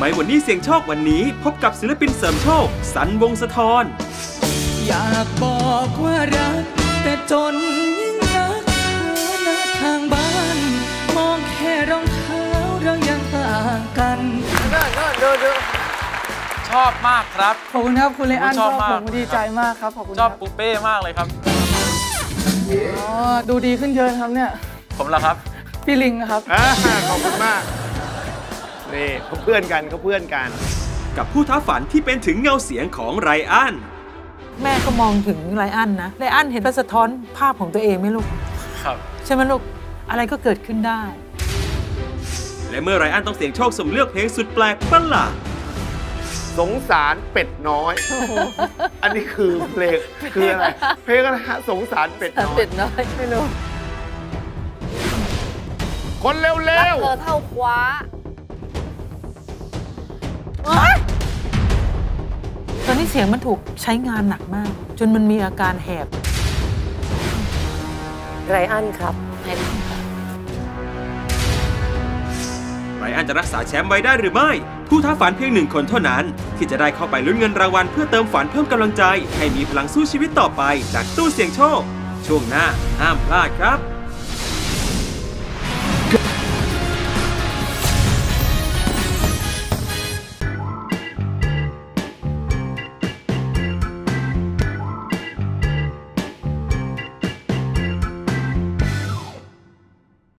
วันนี้เสียงโชควันนี้พบกับศิลปินเสริมโชค สันวงศ์สะทอน อยากบอกว่ารัก แต่จนยิ่งรักหัวหน้าทางบ้าน มองแค่รองเท้าเรายังต่างกันชอบมากครับ ขอบคุณครับคุณเลอันชอบมากผมดีใจมากครับขอบคุณชอบครับปูเป้มากเลยครับอ๋อดูดีขึ้นเยอะครับเนี่ย ผมละครับ พี่ลิงนะครับอ่าขอบคุณมาก นี่เขาเพื่อนกันเขาเพื่อนกัน กับผู้ท้าฝันที่เป็นถึงเงาเสียงของไรอันแม่ก็มองถึงไรอันนะไรอันเห็นสะท้อนภาพของตัวเองไหมลูกครับใช่ไหมลูกอะไรก็เกิดขึ้นได้ และเมื่อไรอันต้องเสียงโชคสมเลือกเพลงสุดแปลกประหลาดสงสารเป็ดน้อย อันนี้คือเพลงคืออะไร เพลงอะไรฮะสงสารเป็ดน้อยเป็ดน้อยไม่รู้คนเร็วเธอเท่าคว้า ตอนนี้เสียงมันถูกใช้งานหนักมาก จนมันมีอาการแหบไรอันครับไรอันจะรักษาแชมป์ไว้ได้หรือไม่ ผู้ท้าฝันเพียงหนึ่งคนเท่านั้น ที่จะได้เข้าไปลุ้นเงินรางวัลเพื่อเติมฝันเพิ่มกำลังใจ ให้มีพลังสู้ชีวิตต่อไป จากตู้เสี่ยงโชค ช่วงหน้าห้ามพลาดครับ